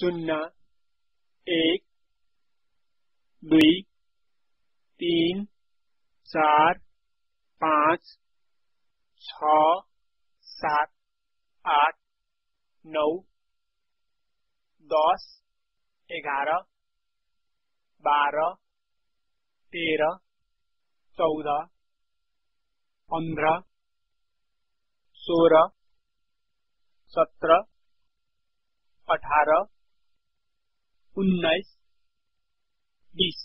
शून्य, एक, दुई, तीन, चार, पाँच, छ, सात, आठ, नौ, दस, एघार, बाह्र, तेह्र, चौध, पन्ध्र, सोह्र, सत्र, अठार उन्नाइस बिस